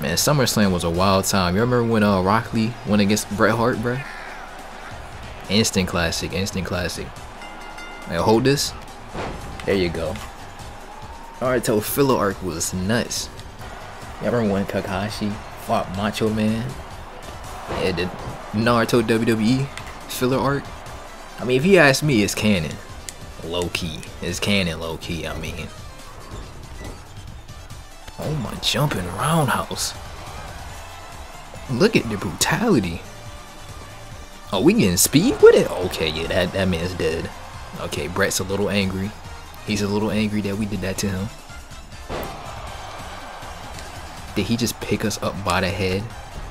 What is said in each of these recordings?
Man, SummerSlam was a wild time. You remember when uh, Rock Lee went against Bret Hart, bruh? Instant classic, instant classic. Like, hold this. There you go. Alright, so filler arc was nuts. Y'all remember when Kakashi fought Macho Man? Yeah, the Naruto WWE filler arc. I mean, if you ask me, it's canon. Low key. It's canon low key, I mean. Oh my jumping roundhouse. Look at the brutality. Oh, we getting speed with it? Okay, yeah, that, that man's dead. Okay, Bret's a little angry. He's a little angry that we did that to him. Did he just pick us up by the head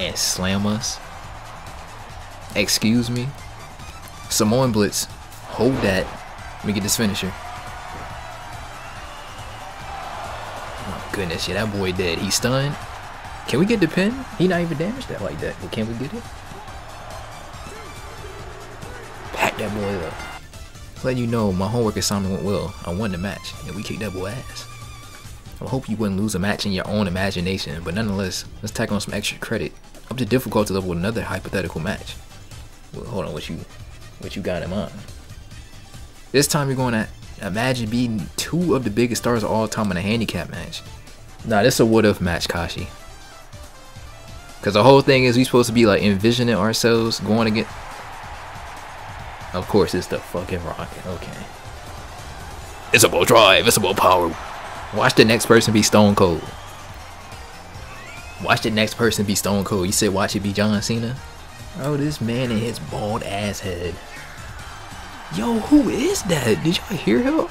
and slam us? Excuse me? Samoan Blitz, hold that. Let me get this finisher. Goodness, yeah, that boy dead. He's stunned. Can we get the pin? He not even damaged that like that, can we get it? Pack that boy up. Letting you know my homework assignment went well. I won the match, and we kicked that boy ass. I hope you wouldn't lose a match in your own imagination, but nonetheless, let's tack on some extra credit. Up to difficulty level another hypothetical match. Well, hold on, what you what you got in mind? This time you're going to imagine beating two of the biggest stars of all time in a handicap match. Nah, this is a what if match, Kashi. Cause the whole thing is we supposed to be like envisioning ourselves going to get. Of course, it's the fucking rocket. Okay. It's about drive. It's about power. Watch the next person be Stone Cold. Watch the next person be Stone Cold. You said watch it be John Cena? Oh, this man and his bald ass head. Yo, who is that? Did y'all hear him?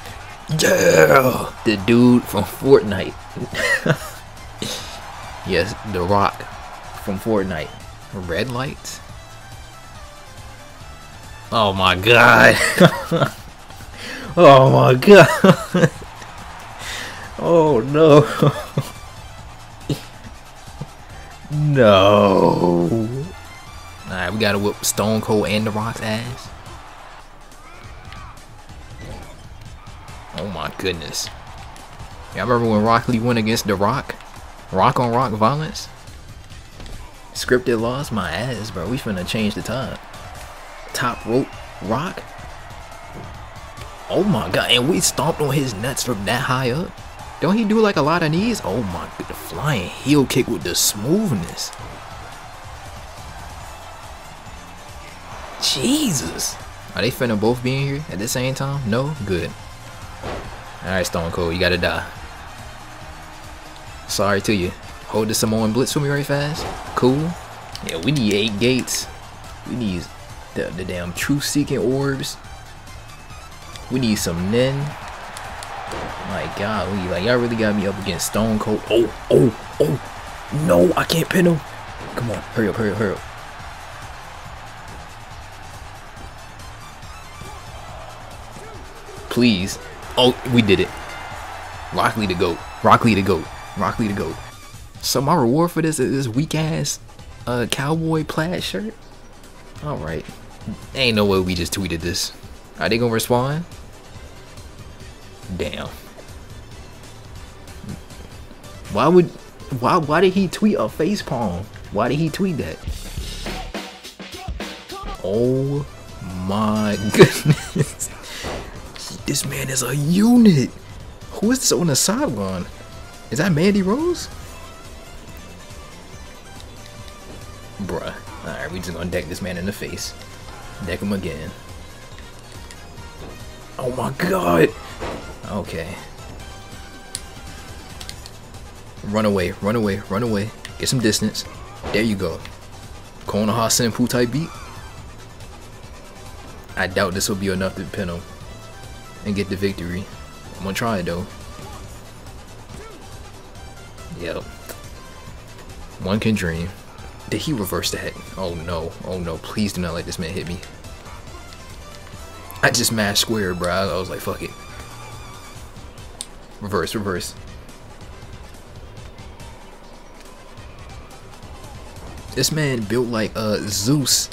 Yeah! The dude from Fortnite. yes, The Rock from Fortnite. Red lights? Oh my god. oh my god. oh no. no. Alright, we gotta whip Stone Cold and The Rock's ass. Oh my goodness. Y'all remember when Rock Lee went against The Rock? Rock on rock violence? Scripted lost my ass, bro. We finna change the time. Top rope rock? Oh my god, and we stomped on his nuts from that high up. Don't he do like a lot of knees? Oh my god, the flying heel kick with the smoothness. Jesus. Are they finna both be in here at the same time? No? Good. Alright, Stone Cold, you gotta die. Sorry to you. Hold the Samoan Blitz for me right fast. Cool. Yeah, we need eight gates. We need the, the damn truth seeking orbs. We need some Nen. My god, we like y'all really got me up against Stone Cold. Oh, oh, oh. No, I can't pin him. Come on, hurry up, hurry up, hurry up. Please. Oh, we did it. Rock Lee to go. Rock Lee to go. Rock Lee to go. So my reward for this is this weak ass uh cowboy plaid shirt. Alright. Ain't no way we just tweeted this. Are they gonna respond? Damn. Why would why why did he tweet a face palm? Why did he tweet that? Oh my goodness. This man is a unit. Who is this on the sideline? Is that Mandy Rose? Bruh. Alright, we just gonna deck this man in the face. Deck him again. Oh my god! Okay. Run away, run away, run away. Get some distance. There you go. Konoha Senpu type beat. I doubt this will be enough to pin him and get the victory. I'm gonna try it though. Yep. One can dream. Did he reverse that? Oh no. Oh no. Please do not let this man hit me. I just mashed square, bro. I was like, fuck it. Reverse, reverse. This man built like uh, Zeus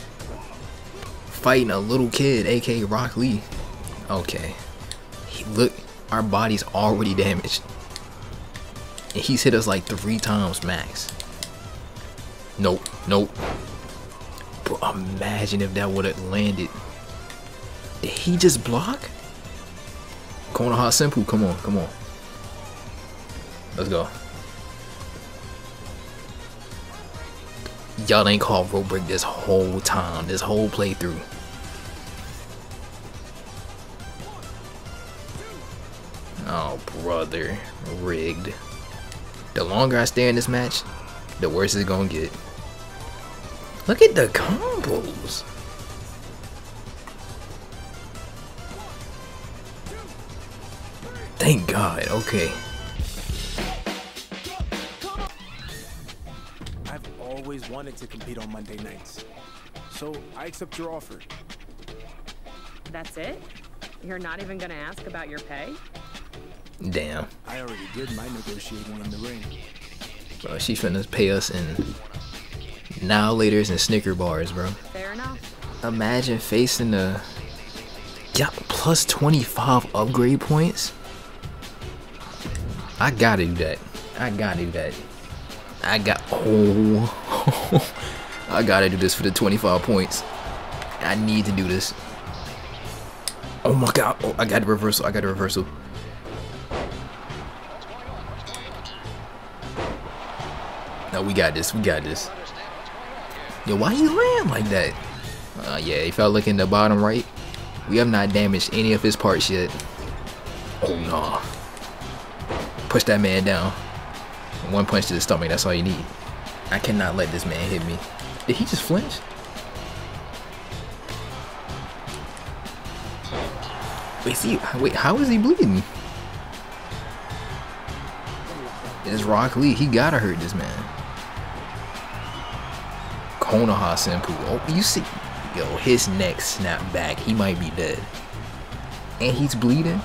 fighting a little kid, aka Rock Lee. Okay. Look, our body's already damaged. And he's hit us like three times max. Nope, nope. But imagine if that would have landed. Did he just block? Konoha Senpu, come on, come on. Let's go. Y'all ain't called rope break this whole time, this whole playthrough. Oh, brother. Rigged. The longer I stay in this match, the worse it's gonna get. Look at the combos. Thank God, okay. I've always wanted to compete on Monday nights. So I accept your offer. That's it? You're not even gonna ask about your pay? Damn. I already did my negotiating in the ring. Bro, she finna pay us in Annihilators and Snicker bars, bro. Fair enough. Imagine facing the yeah, plus 25 upgrade points. I gotta do that. I gotta do that. I got oh I gotta do this for the 25 points. I need to do this. Oh my god. Oh, I got a reversal. I got a reversal. We got this. We got this. Yo, why he land like that? Uh, yeah, if y'all look in the bottom right, we have not damaged any of his parts yet. Oh, nah. Push that man down. One punch to the stomach, that's all you need. I cannot let this man hit me. Did he just flinch? Wait, see, wait, how is he bleeding? It's Rock Lee. He gotta hurt this man. Konoha Senpu. Oh, you see, yo, his neck snapped back. He might be dead. And he's bleeding.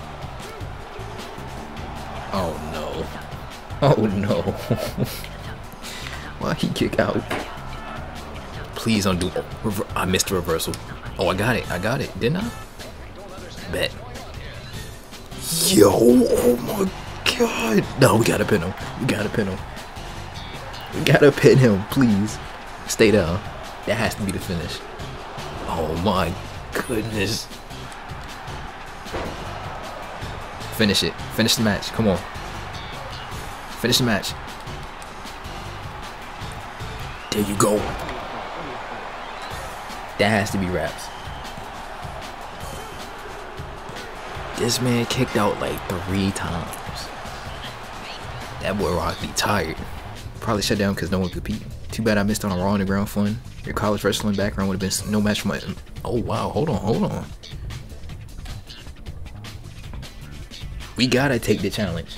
Oh no. Oh no. Why he kick out? Please don't do. Oh, I missed the reversal. Oh, I got it. I got it. Didn't I? Bet. Yo, oh my god. No, we gotta pin him. We gotta pin him. We gotta pin him, please. Stay down. That has to be the finish. Oh my goodness. Finish it. Finish the match. Come on. Finish the match. There you go. That has to be wraps. This man kicked out like three times. That boy Rock be tired. Probably shut down because no one could compete. Too bad I missed on a Raw Underground fun. Your college wrestling background would have been no match for my. Oh wow, hold on, hold on. We gotta take the challenge.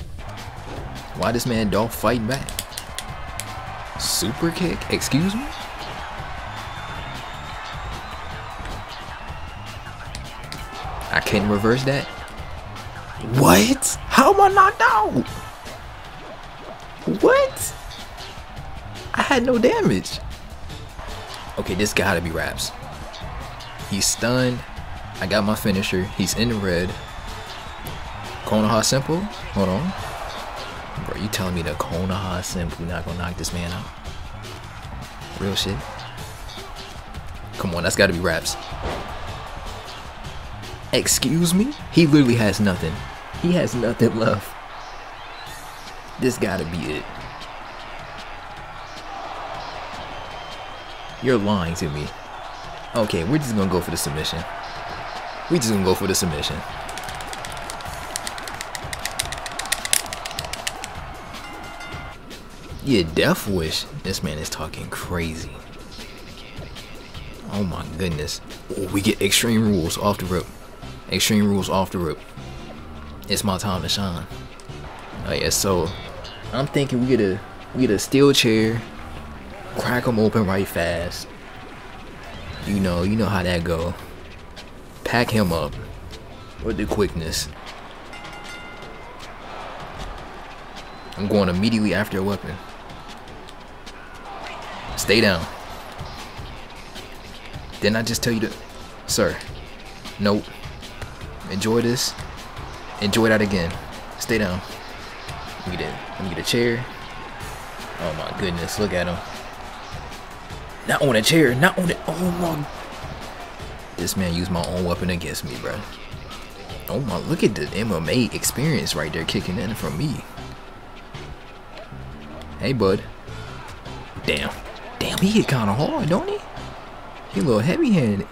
Why this man Dolph fight back? Super kick? Excuse me? I can't reverse that. What? How am I knocked out? What? Had no damage. Okay, this gotta be wraps. He's stunned. I got my finisher. He's in the red. Konoha Senpu? Hold on. Bro, you telling me that Konoha Senpu not gonna knock this man out? Real shit. Come on, that's gotta be wraps. Excuse me? He literally has nothing. He has nothing left. This gotta be it. You're lying to me. Okay, we're just gonna go for the submission. We just gonna go for the submission. Yeah, Death Wish. This man is talking crazy. Oh my goodness. Oh, we get Extreme Rules off the rope. Extreme Rules off the rope. It's my time to shine. Oh yeah, so I'm thinking we get a we get a steel chair, crack them open right fast. You know, you know how that go. Pack him up with the quickness. I'm going immediately after a weapon. Stay down. Didn't I just tell you to... Sir. Nope. Enjoy this. Enjoy that again. Stay down. Let me get, let me get a chair. Oh my goodness, look at him. Not on a chair. Not on it. Oh my. This man used my own weapon against me, bro. Oh my, look at the MMA experience right there kicking in from me. Hey, bud. Damn. Damn, he hit kind of hard, don't he? He a little heavy-handed.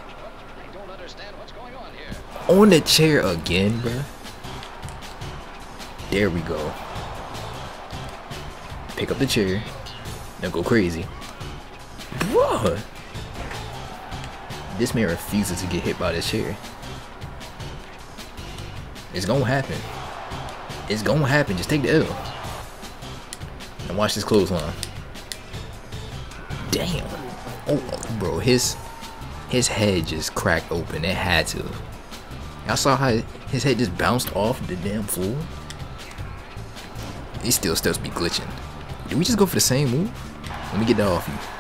On the chair again, bro. There we go. Pick up the chair. Now go crazy. Bruh. This man refuses to get hit by this chair. It's gonna happen. It's gonna happen. Just take the L. And watch this clothesline. Damn. Oh, bro, his his head just cracked open. It had to. I saw how his head just bounced off the damn floor. He still still be glitching. Did we just go for the same move? Let me get that off you.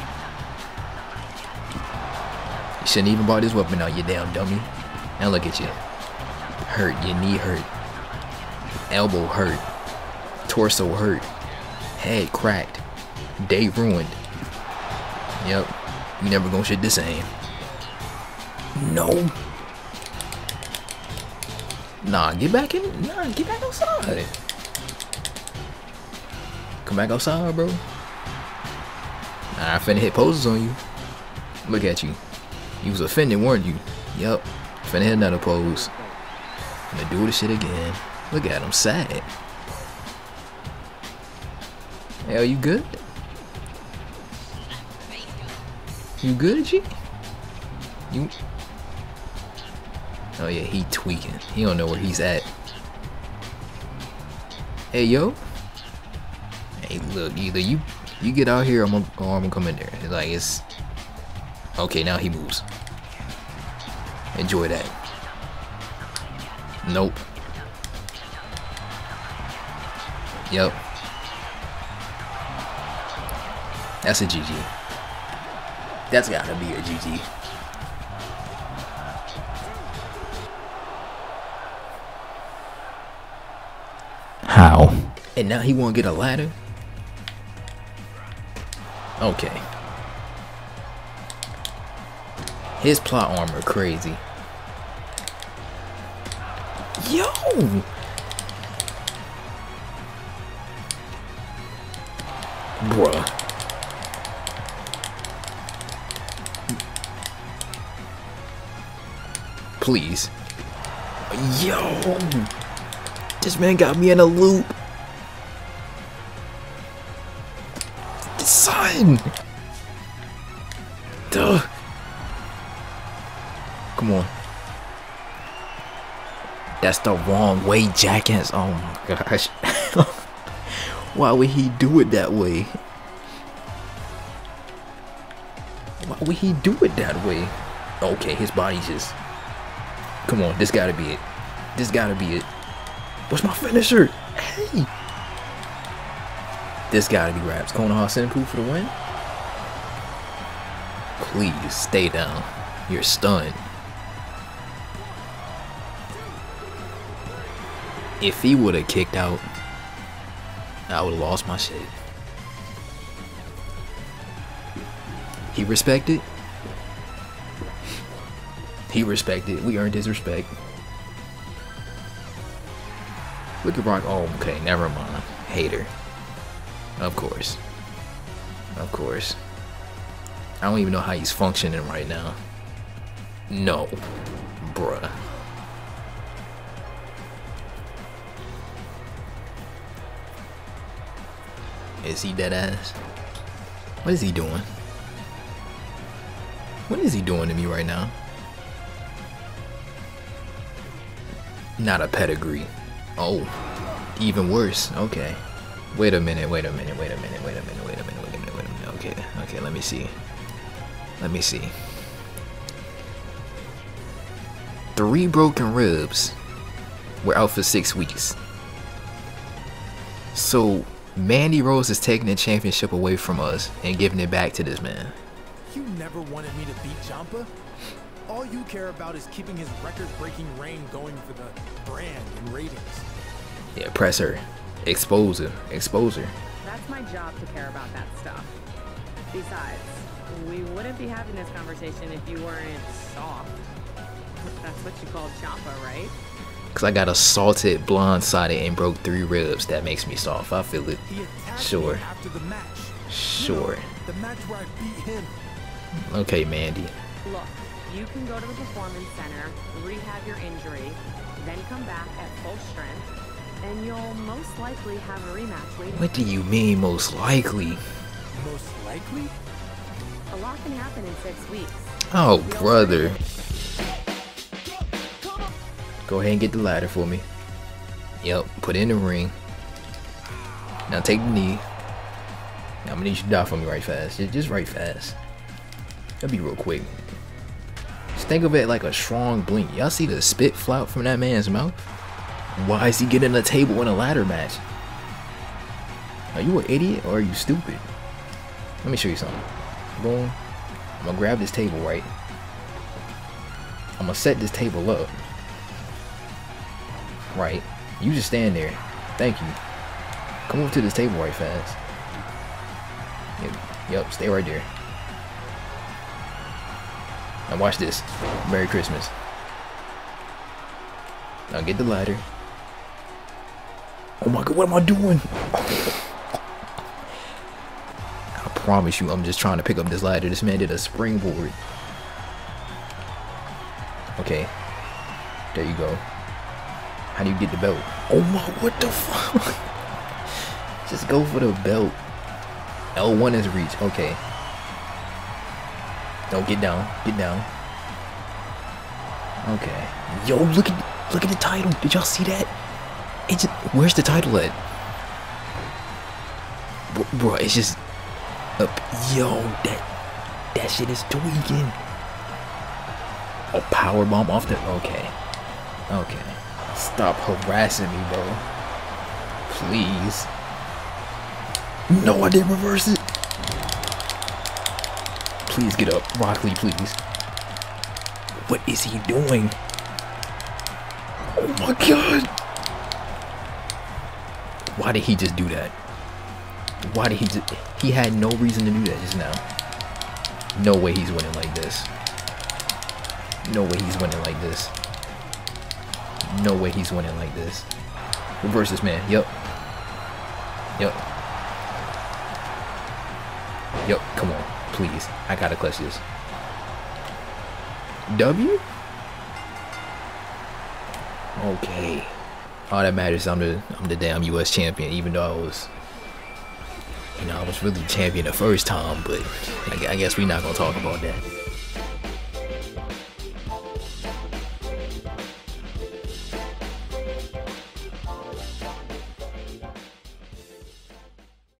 Shouldn't even brought this weapon out, you damn dummy. Now look at you. Hurt, your knee hurt. Elbow hurt. Torso hurt. Head cracked. Day ruined. Yep. You never gonna shit the same. No. Nah, get back in. Nah, get back outside. Come back outside, bro. Nah, I finna hit poses on you. Look at you. You was offended, weren't you? Yup. Finna hit another pose. Finna do this shit again. Look at him, sad. Hey, are you good? You good, G? You... Oh yeah, he tweaking. He don't know where he's at. Hey, yo. Hey, look, either you you get out here, I'm gonna, or I'm gonna come in there. Like it's okay. Now he moves. Enjoy that. Nope. Yep. That's a GG. That's gotta be a GG. How? And now he won't get a ladder? Okay. His plot armor crazy. Yo! Bruh. Please. Yo! This man got me in a loop. Son! Duh. Come on. That's the wrong way, jackass. Oh my gosh. Why would he do it that way? Why would he do it that way? Okay, his body just... Come on, this gotta be it. This gotta be it. What's my finisher? Hey! This gotta be Wraps. Konoha Senpu for the win? Please, stay down. You're stunned. If he would have kicked out, I would have lost my shit. He respected. He respected. We earned his respect. Look at Rock. Oh, okay. Never mind. Hater. Of course. Of course. I don't even know how he's functioning right now. No. Bruh. Is he dead ass? What is he doing? What is he doing to me right now? Not a pedigree. Oh, even worse. Okay. Wait a minute, wait a minute, wait a minute, wait a minute, wait a minute, wait a minute, wait a minute. Okay, okay, let me see. Let me see. Three broken ribs. We're out for six weeks. So Mandy Rose is taking the championship away from us and giving it back to this man. You never wanted me to beat Champa? All you care about is keeping his record-breaking reign going for the brand and ratings. Yeah, press her. Expose her. Expose her. That's my job to care about that stuff. Besides, we wouldn't be having this conversation if you weren't soft. That's what you call Champa, right? Cause I got assaulted, blonde-sided, and broke three ribs. That makes me soft. I feel it. Sure. me after the match. You know, Sure. the match where I beat him. Okay, Mandy. Look, you can go to the performance center, rehab your injury, then come back at full strength, and you'll most likely have a rematch waiting. What do you mean, most likely? Most likely? A lot can happen in six weeks. Oh, brother. Go ahead and get the ladder for me. Yep, put it in the ring. Now take the knee. Now I'm gonna need you to die for me right fast. Just, just right fast. That'll be real quick. Just think of it like a strong blink. Y'all see the spit flout from that man's mouth? Why is he getting a table in a ladder match? Are you an idiot or are you stupid? Let me show you something. Boom. I'm gonna grab this table right. I'm gonna set this table up. Right. You just stand there. Thank you. Come over to this table right fast. Yep, yep stay right there. Now watch this. Merry Christmas. Now get the ladder. Oh my god, what am I doing? I promise you, I'm just trying to pick up this ladder. This man did a springboard. Okay. There you go. How do you get the belt? Oh my, what the fuck? just go for the belt. L1 is reach. Okay. Don't get down. Get down. Okay. Yo, look at look at the title. Did y'all see that? It's just, where's the title at? Bro, bro, it's just up. Yo, that that shit is tweaking. A power bomb off the. Okay. Okay. Stop harassing me, bro. Please. No, I didn't reverse it. Please get up. Rock Lee, please. What is he doing? Oh my god. Why did he just do that? Why did he just... He had no reason to do that just now. No way he's winning like this. No way he's winning like this. No way he's winning like this. Reverse this man. Yep. Yep. Yep. Come on. Please. I gotta clutch this. W? Okay. All that matters, I'm the I'm the damn US champion, even though I was you know, I was really champion the first time, but I I guess we're not gonna talk about that.